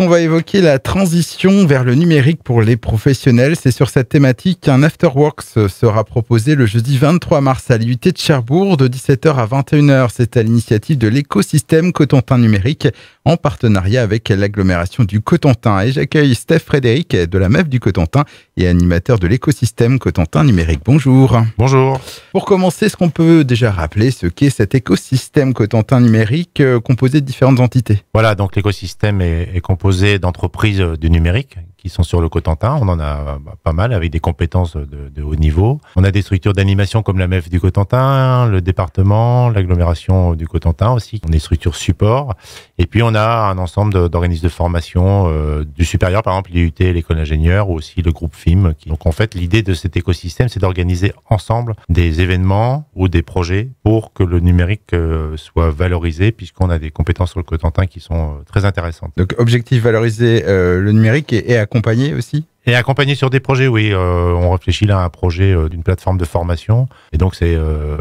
On va évoquer la transition vers le numérique pour les professionnels. C'est sur cette thématique qu'un Afterworks sera proposé le jeudi 23 mars à l'IUT de Cherbourg de 17h à 21h. C'est à l'initiative de l'écosystème Cotentin numérique en partenariat avec l'agglomération du Cotentin. Et j'accueille Steph Frédéric de la MEF du Cotentin et animateur de l'écosystème Cotentin numérique. Bonjour. Bonjour. Pour commencer, est-ce qu'on peut déjà rappeler ce qu'est cet écosystème Cotentin numérique euh, composé de différentes entités? Voilà, donc l'écosystème est, est composé d'entreprises du numérique qui sont sur le Cotentin. On en a bah, pas mal avec des compétences de, haut niveau. On a des structures d'animation comme la MEF du Cotentin, le département, l'agglomération du Cotentin aussi. On a des structures support. Et puis on a un ensemble d'organismes de formation euh, du supérieur, par exemple l'IUT, l'école d'ingénieur ou aussi le groupe FIM. Donc en fait, l'idée de cet écosystème, c'est d'organiser ensemble des événements ou des projets pour que le numérique euh, soit valorisé puisqu'on a des compétences sur le Cotentin qui sont euh, très intéressantes. Donc objectif valoriser le numérique et, et accompagner aussi et accompagner sur des projets, oui. Euh, on réfléchit là à un projet euh, d'une plateforme de formation. Et donc, c'est euh,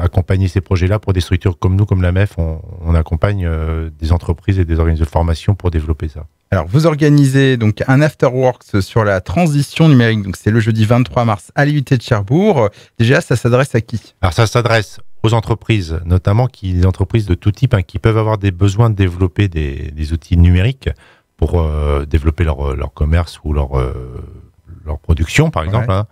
accompagner ces projets-là pour des structures comme nous, comme la MEF. On, on accompagne des entreprises et des organismes de formation pour développer ça. Alors, vous organisez donc un Afterworks sur la transition numérique. Donc, c'est le jeudi 23 mars à l'IUT de Cherbourg. Déjà, ça s'adresse à qui? Alors, ça s'adresse aux entreprises, notamment qui, des entreprises de tout type, hein, qui peuvent avoir des besoins de développer des, des outils numériques pour euh, développer leur, leur, commerce ou leur, euh, leur production, par exemple. Hein.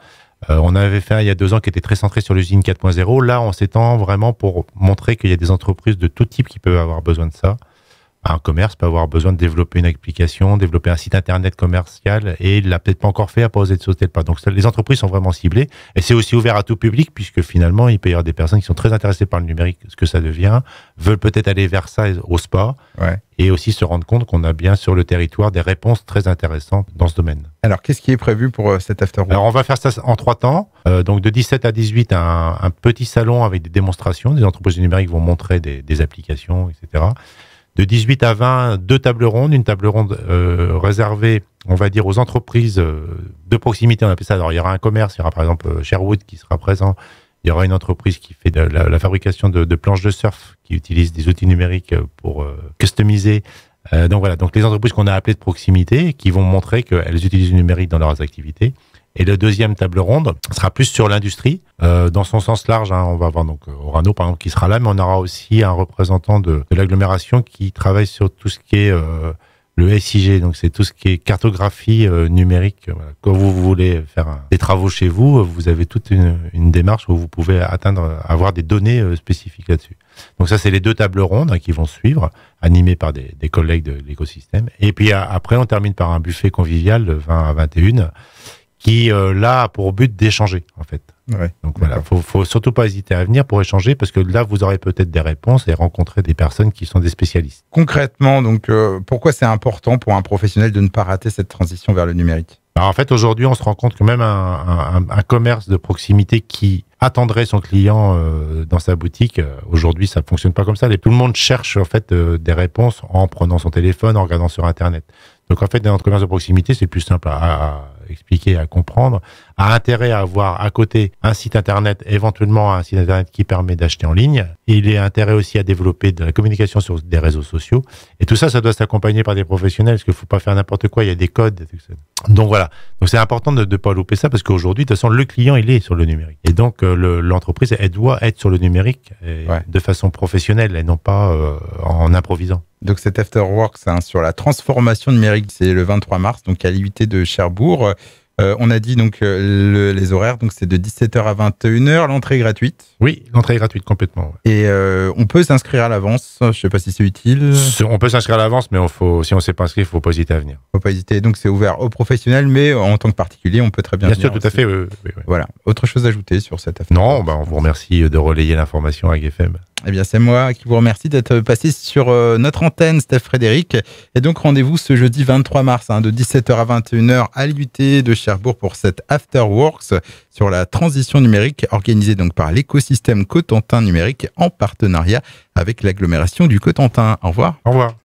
Euh, on avait fait un il y a deux ans qui était très centré sur l'usine 4.0. Là, on s'étend vraiment pour montrer qu'il y a des entreprises de tout type qui peuvent avoir besoin de ça un commerce peut avoir besoin de développer une application, développer un site internet commercial et il l'a peut-être pas encore fait à poser de sauter le pas. Donc les entreprises sont vraiment ciblées et c'est aussi ouvert à tout public puisque finalement il peut y avoir des personnes qui sont très intéressées par le numérique, ce que ça devient, veulent peut-être aller vers ça au spa et aussi se rendre compte qu'on a bien sur le territoire des réponses très intéressantes dans ce domaine. Alors qu'est-ce qui est prévu pour euh, cet after Alors on va faire ça en trois temps. Euh, donc de 17 à 18, un, un, petit salon avec des démonstrations. Des entreprises du numérique vont montrer des, des applications, etc de 18 à 20, deux tables rondes, une table ronde euh, réservée, on va dire, aux entreprises euh, de proximité, on appelle ça. Alors, il y aura un commerce, il y aura par exemple euh, Sherwood qui sera présent, il y aura une entreprise qui fait de la, fabrication de, planches de surf, qui utilise des outils numériques pour customiser. donc voilà, donc les entreprises qu'on a appelées de proximité, qui vont montrer qu'elles utilisent le numérique dans leurs activités. Et la deuxième table ronde sera plus sur l'industrie, euh, dans son sens large. Hein, on va avoir donc euh, Orano, par exemple, qui sera là, mais on aura aussi un représentant de, de l'agglomération qui travaille sur tout ce qui est euh, le SIG, donc c'est tout ce qui est cartographie euh, numérique. Voilà. Quand vous voulez faire des travaux chez vous, vous avez toute une, une, démarche où vous pouvez atteindre, avoir des données euh, spécifiques là-dessus. Donc ça, c'est les deux tables rondes hein, qui vont suivre, animées par des, des collègues de l'écosystème. Et puis après, on termine par un buffet convivial de 20 à 21 qui euh, là a pour but d'échanger en fait. Ouais, Donc voilà, faut, faut surtout pas hésiter à venir pour échanger parce que là vous aurez peut-être des réponses et rencontrer des personnes qui sont des spécialistes. Concrètement, donc euh, pourquoi c'est important pour un professionnel de ne pas rater cette transition vers le numérique? Alors, En fait, aujourd'hui, on se rend compte que même un, un, un, commerce de proximité qui attendrait son client euh, dans sa boutique, euh, aujourd'hui, ça fonctionne pas comme ça. tout le monde cherche en fait euh, des réponses en prenant son téléphone, en regardant sur Internet. Donc en fait, dans notre commerce de proximité, c'est plus simple à, à expliquer, à comprendre, a intérêt à avoir à côté un site internet, éventuellement un site internet qui permet d'acheter en ligne. Il est intérêt aussi à développer de la communication sur des réseaux sociaux. Et tout ça, ça doit s'accompagner par des professionnels, parce qu'il faut pas faire n'importe quoi. Il y a des codes. Donc voilà. Donc c'est important de ne pas louper ça, parce qu'aujourd'hui, de toute façon, le client, il est sur le numérique. Et donc euh, l'entreprise, elle doit être sur le numérique ouais. de façon professionnelle, et non pas euh, en improvisant. Donc cet After Works hein, sur la transformation numérique, c'est le 23 mars, donc à l'IUT de Cherbourg. Euh, on a dit donc euh, le, les horaires, donc c'est de 17h à 21h, l'entrée est gratuite. Oui, l'entrée est gratuite complètement. Ouais. Et euh, on peut s'inscrire à l'avance. Je sais pas si c'est utile. On peut s'inscrire à l'avance, mais on faut, si on ne s'est pas inscrit, il faut pas hésiter à venir. Faut pas hésiter. Donc c'est ouvert aux professionnels, mais en tant que particulier, on peut très bien. Bien sûr, tout à fait. Oui, oui, oui. Voilà. Autre chose à ajouter sur cette affaire? Non, bah, on vous remercie de relayer l'information avec FM. Eh bien, c'est moi qui vous remercie d'être passé sur euh, notre antenne, Steph Frédéric. Et donc, rendez-vous ce jeudi 23 mars, hein, de 17h à 21h à l'UT de Cherbourg pour cette After Works sur la transition numérique organisée donc par l'écosystème Cotentin numérique en partenariat avec l'agglomération du Cotentin. Au revoir. Au revoir.